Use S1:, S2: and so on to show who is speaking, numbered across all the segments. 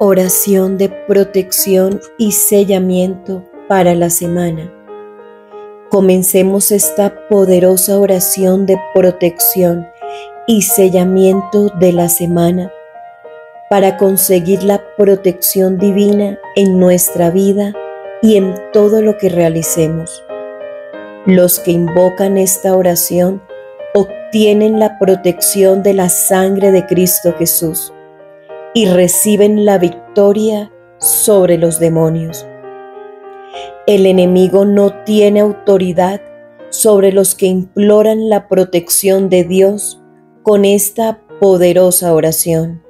S1: Oración de protección y sellamiento para la semana. Comencemos esta poderosa oración de protección y sellamiento de la semana para conseguir la protección divina en nuestra vida y en todo lo que realicemos. Los que invocan esta oración obtienen la protección de la sangre de Cristo Jesús y reciben la victoria sobre los demonios. El enemigo no tiene autoridad sobre los que imploran la protección de Dios con esta poderosa oración.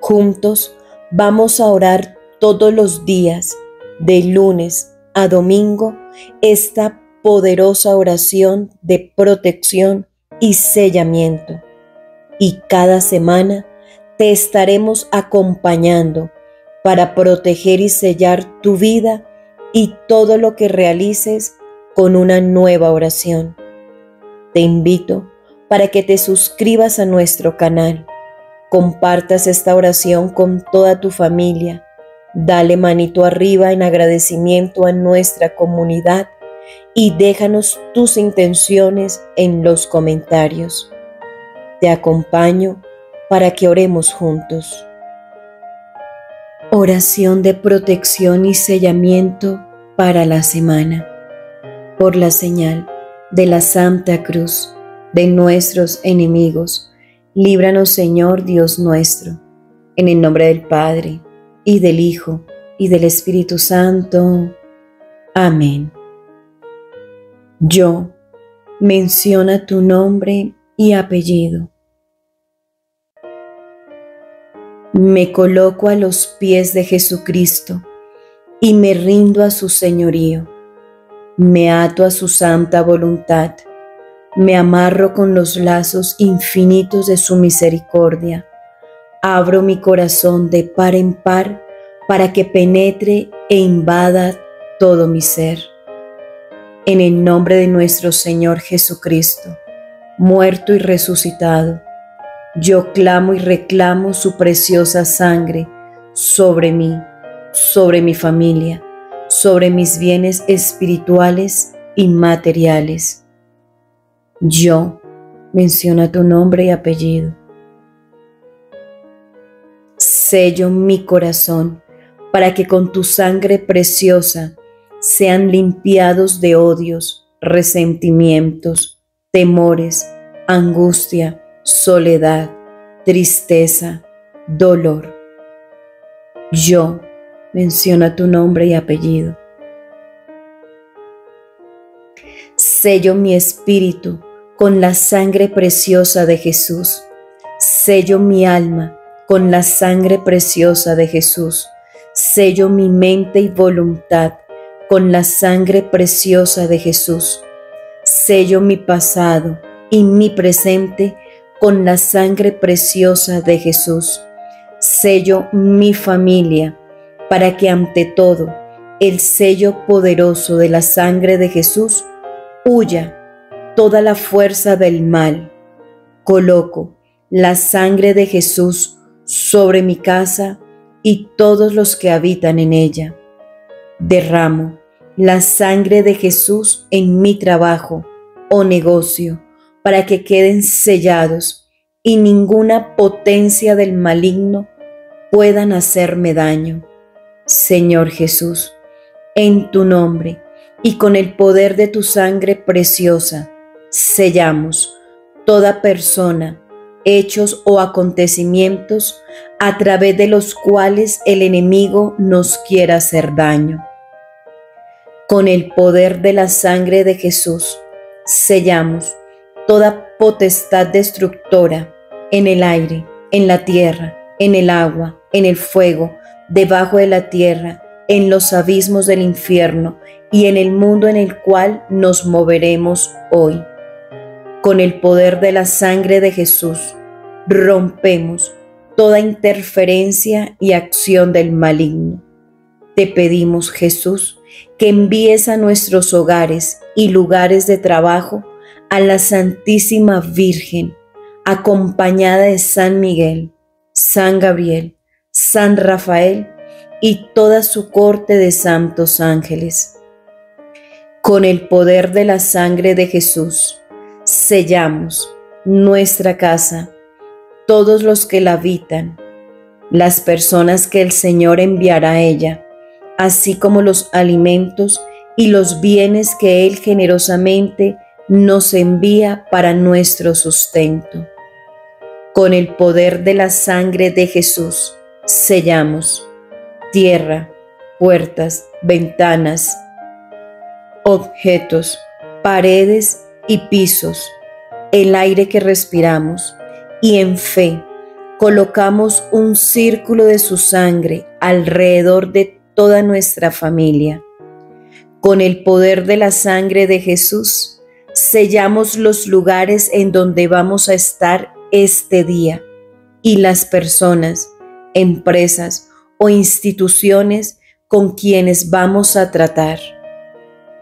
S1: Juntos vamos a orar todos los días, de lunes a domingo, esta poderosa oración de protección y sellamiento. Y cada semana te estaremos acompañando para proteger y sellar tu vida y todo lo que realices con una nueva oración. Te invito para que te suscribas a nuestro canal, compartas esta oración con toda tu familia, dale manito arriba en agradecimiento a nuestra comunidad y déjanos tus intenciones en los comentarios. Te acompaño para que oremos juntos. Oración de protección y sellamiento para la semana. Por la señal de la Santa Cruz de nuestros enemigos, líbranos Señor Dios nuestro, en el nombre del Padre, y del Hijo, y del Espíritu Santo. Amén. Yo menciona tu nombre y apellido me coloco a los pies de Jesucristo y me rindo a su señorío. Me ato a su santa voluntad. Me amarro con los lazos infinitos de su misericordia. Abro mi corazón de par en par para que penetre e invada todo mi ser. En el nombre de nuestro Señor Jesucristo, muerto y resucitado, yo clamo y reclamo su preciosa sangre sobre mí, sobre mi familia, sobre mis bienes espirituales y materiales. Yo menciona tu nombre y apellido. Sello mi corazón para que con tu sangre preciosa sean limpiados de odios, resentimientos, temores, angustia, soledad, tristeza, dolor. Yo menciona tu nombre y apellido. Sello mi espíritu con la sangre preciosa de Jesús. Sello mi alma con la sangre preciosa de Jesús. Sello mi mente y voluntad con la sangre preciosa de Jesús. Sello mi pasado y mi presente con la sangre preciosa de Jesús. Sello mi familia para que ante todo el sello poderoso de la sangre de Jesús huya toda la fuerza del mal. Coloco la sangre de Jesús sobre mi casa y todos los que habitan en ella. Derramo la sangre de Jesús en mi trabajo o negocio para que queden sellados y ninguna potencia del maligno puedan hacerme daño. Señor Jesús, en tu nombre y con el poder de tu sangre preciosa, sellamos toda persona, hechos o acontecimientos a través de los cuales el enemigo nos quiera hacer daño. Con el poder de la sangre de Jesús, sellamos toda potestad destructora en el aire, en la tierra, en el agua, en el fuego, debajo de la tierra, en los abismos del infierno y en el mundo en el cual nos moveremos hoy. Con el poder de la sangre de Jesús, rompemos toda interferencia y acción del maligno. Te pedimos, Jesús, que envíes a nuestros hogares y lugares de trabajo a la Santísima Virgen, acompañada de San Miguel, San Gabriel, San Rafael y toda su corte de santos ángeles. Con el poder de la sangre de Jesús, sellamos nuestra casa, todos los que la habitan, las personas que el Señor enviará a ella, así como los alimentos y los bienes que Él generosamente nos envía para nuestro sustento. Con el poder de la sangre de Jesús, sellamos tierra, puertas, ventanas, objetos, paredes y pisos, el aire que respiramos, y en fe colocamos un círculo de su sangre alrededor de toda nuestra familia. Con el poder de la sangre de Jesús, sellamos los lugares en donde vamos a estar este día y las personas, empresas o instituciones con quienes vamos a tratar.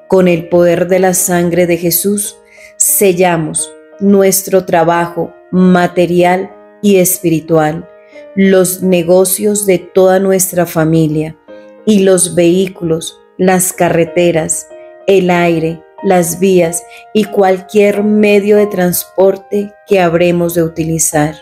S1: Con el poder de la sangre de Jesús, sellamos nuestro trabajo material y espiritual, los negocios de toda nuestra familia y los vehículos, las carreteras, el aire, las vías y cualquier medio de transporte que habremos de utilizar.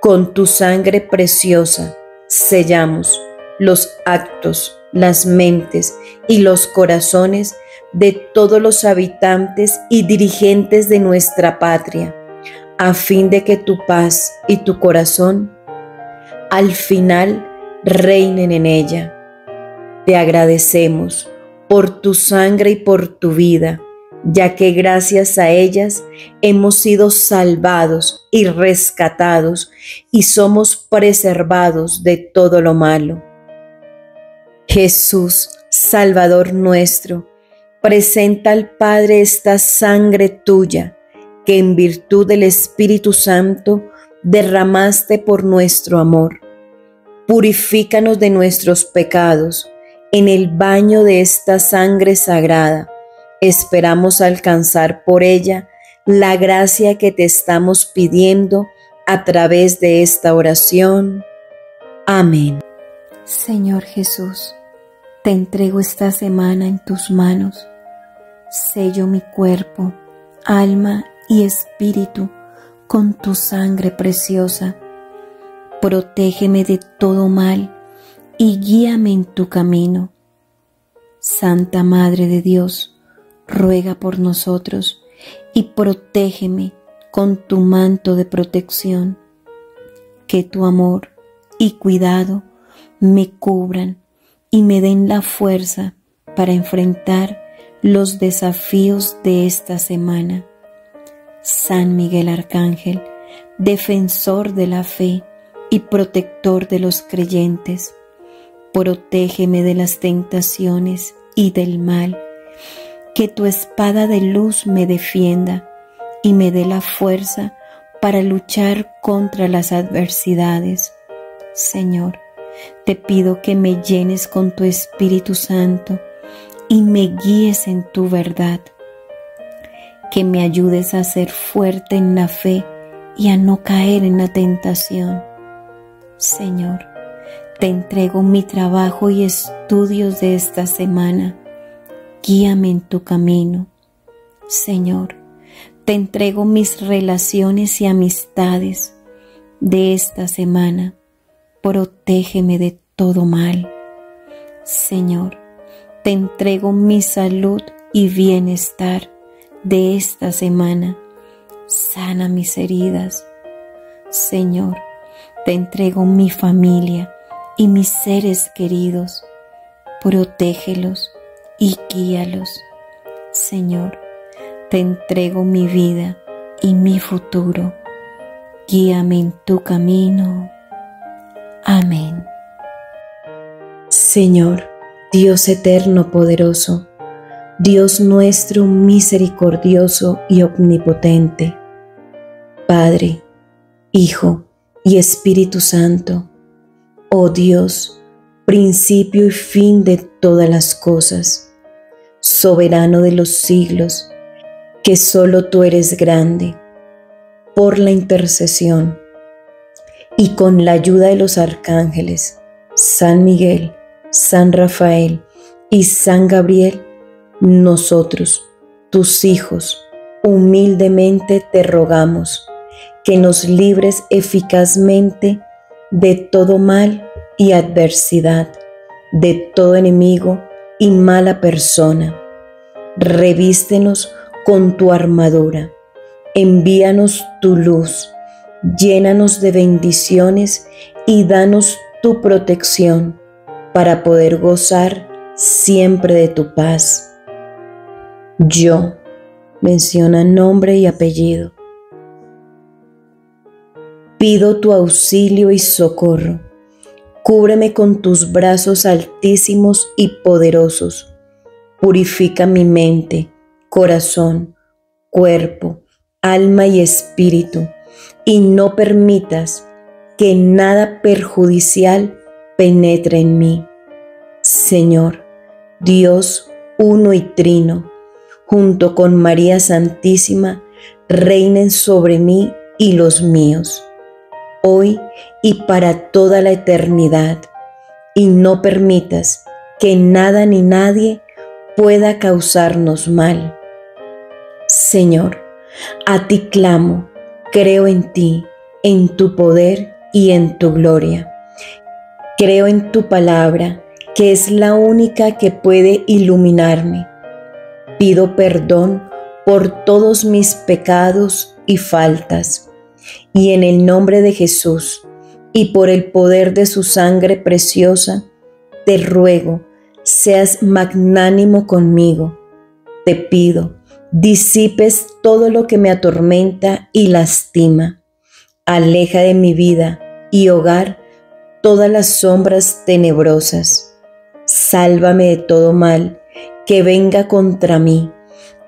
S1: Con tu sangre preciosa sellamos los actos, las mentes y los corazones de todos los habitantes y dirigentes de nuestra patria, a fin de que tu paz y tu corazón al final reinen en ella. Te agradecemos por tu sangre y por tu vida, ya que gracias a ellas hemos sido salvados y rescatados y somos preservados de todo lo malo. Jesús, Salvador nuestro, presenta al Padre esta sangre tuya que en virtud del Espíritu Santo derramaste por nuestro amor. Purifícanos de nuestros pecados en el baño de esta sangre sagrada. Esperamos alcanzar por ella la gracia que te estamos pidiendo a través de esta oración. Amén.
S2: Señor Jesús, te entrego esta semana en tus manos. Sello mi cuerpo, alma y espíritu con tu sangre preciosa. Protégeme de todo mal y guíame en tu camino. Santa Madre de Dios, ruega por nosotros y protégeme con tu manto de protección. Que tu amor y cuidado me cubran y me den la fuerza para enfrentar los desafíos de esta semana. San Miguel Arcángel, defensor de la fe y protector de los creyentes, protégeme de las tentaciones y del mal, que tu espada de luz me defienda y me dé la fuerza para luchar contra las adversidades. Señor, te pido que me llenes con tu Espíritu Santo y me guíes en tu verdad, que me ayudes a ser fuerte en la fe y a no caer en la tentación. Señor, te entrego mi trabajo y estudios de esta semana. Guíame en tu camino. Señor, te entrego mis relaciones y amistades de esta semana. Protégeme de todo mal. Señor, te entrego mi salud y bienestar de esta semana. Sana mis heridas. Señor, te entrego mi familia y mis seres queridos. Protégelos y guíalos. Señor, te entrego mi vida y mi futuro. Guíame en tu camino. Amén.
S1: Señor, Dios eterno poderoso, Dios nuestro misericordioso y omnipotente, Padre, Hijo y Espíritu Santo, oh Dios, principio y fin de todas las cosas, soberano de los siglos, que solo tú eres grande, por la intercesión y con la ayuda de los arcángeles, San Miguel, San Rafael y San Gabriel, nosotros, tus hijos, humildemente te rogamos que nos libres eficazmente de todo mal y adversidad, de todo enemigo y mala persona. Revístenos con tu armadura, envíanos tu luz, llénanos de bendiciones y danos tu protección para poder gozar siempre de tu paz. Yo, menciona nombre y apellido. Pido tu auxilio y socorro. Cúbreme con tus brazos altísimos y poderosos. Purifica mi mente, corazón, cuerpo, alma y espíritu, y no permitas que nada perjudicial penetre en mí. Señor, Dios uno y trino, junto con María Santísima, reinen sobre mí y los míos, hoy y para toda la eternidad, y no permitas que nada ni nadie pueda causarnos mal. Señor, a ti clamo, creo en ti, en tu poder y en tu gloria. Creo en tu palabra, que es la única que puede iluminarme. Pido perdón por todos mis pecados y faltas. Y en el nombre de Jesús y por el poder de su sangre preciosa, te ruego, seas magnánimo conmigo. Te pido, disipes todo lo que me atormenta y lastima. Aleja de mi vida y hogar todas las sombras tenebrosas. Sálvame de todo mal que venga contra mí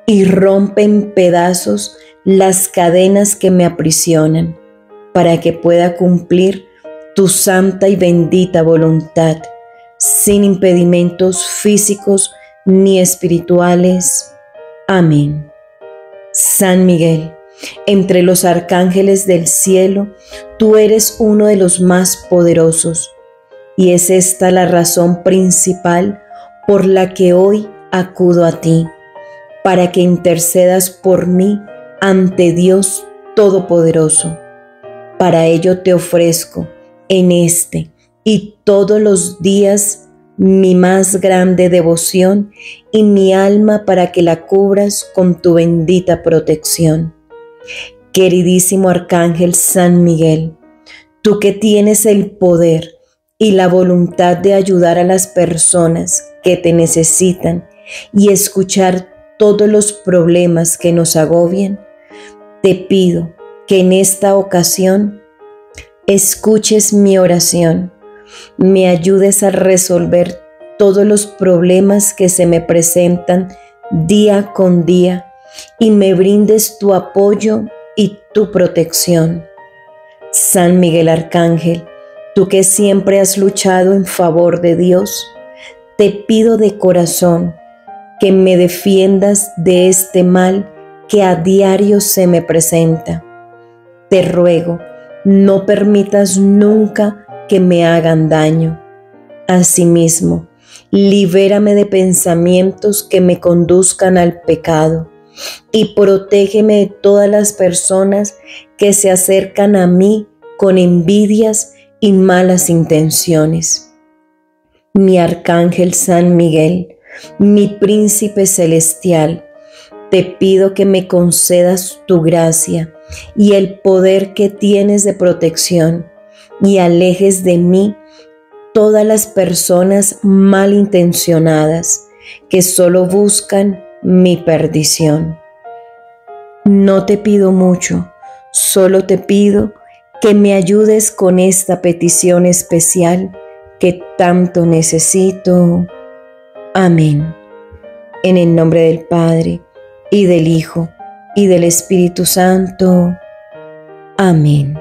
S1: y rompe en pedazos las cadenas que me aprisionan, para que pueda cumplir tu santa y bendita voluntad, sin impedimentos físicos ni espirituales. Amén. San Miguel, entre los arcángeles del cielo, tú eres uno de los más poderosos, y es esta la razón principal por la que hoy acudo a ti, para que intercedas por mí ante Dios Todopoderoso. Para ello te ofrezco en este y todos los días mi más grande devoción y mi alma para que la cubras con tu bendita protección. Queridísimo Arcángel San Miguel, tú que tienes el poder y la voluntad de ayudar a las personas que te necesitan y escuchar todos los problemas que nos agobian, te pido que en esta ocasión escuches mi oración, me ayudes a resolver todos los problemas que se me presentan día con día y me brindes tu apoyo y tu protección. San Miguel Arcángel, tú que siempre has luchado en favor de Dios, te pido de corazón que me defiendas de este mal que a diario se me presenta. Te ruego, no permitas nunca que me hagan daño. Asimismo, libérame de pensamientos que me conduzcan al pecado y protégeme de todas las personas que se acercan a mí con envidias y malas intenciones. Mi arcángel San Miguel, mi príncipe celestial, te pido que me concedas tu gracia y el poder que tienes de protección y alejes de mí todas las personas malintencionadas que solo buscan mi perdición. No te pido mucho, solo te pido que me ayudes con esta petición especial que tanto necesito. Amén. En el nombre del Padre, y del Hijo, y del Espíritu Santo. Amén.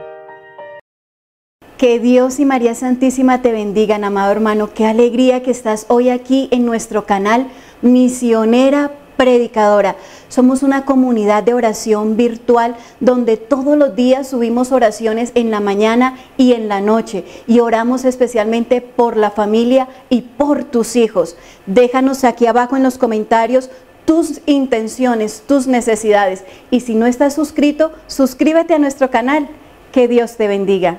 S2: Que Dios y María Santísima te bendigan, amado hermano. Qué alegría que estás hoy aquí en nuestro canal Misionera
S3: predicadora. Somos una comunidad de oración virtual donde todos los días subimos oraciones en la mañana y en la noche y oramos especialmente por la familia y por tus hijos. Déjanos aquí abajo en los comentarios tus intenciones, tus necesidades. Y si no estás suscrito, suscríbete a nuestro canal. Que Dios te bendiga.